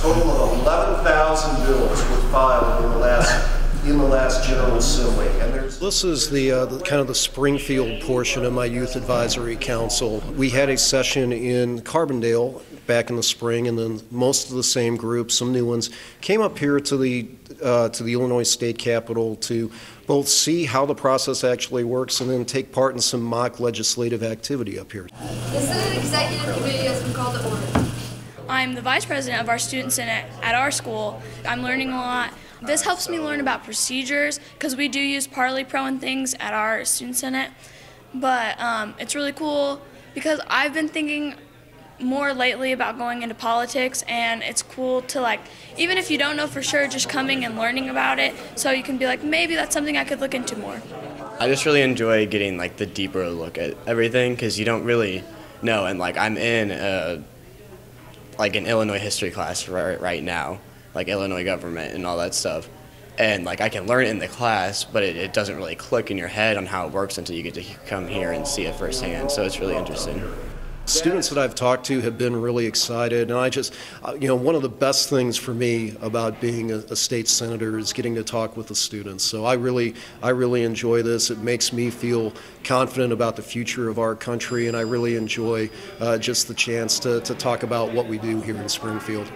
total of 11,000 bills were filed in the last in the last General Assembly. And there's this is the, uh, the, kind of the Springfield portion of my Youth Advisory Council. We had a session in Carbondale back in the spring, and then most of the same group, some new ones, came up here to the uh, to the Illinois State Capitol to both see how the process actually works and then take part in some mock legislative activity up here. The Senate Executive Committee has been called to order. I'm the vice president of our student senate at our school. I'm learning a lot. This helps me learn about procedures because we do use Parley Pro and things at our student senate. But um, it's really cool because I've been thinking more lately about going into politics and it's cool to like even if you don't know for sure just coming and learning about it so you can be like maybe that's something I could look into more. I just really enjoy getting like the deeper look at everything because you don't really know and like I'm in a, like an Illinois history class right, right now like Illinois government and all that stuff and like I can learn it in the class, but it, it, doesn't really click in your head on how it works until you get to come here and see it firsthand. So it's really interesting. Students that I've talked to have been really excited, and I just, uh, you know, one of the best things for me about being a, a, state senator is getting to talk with the students. So I really, I really enjoy this. It makes me feel confident about the future of our country, and I really enjoy uh, just the chance to, to talk about what we do here in Springfield.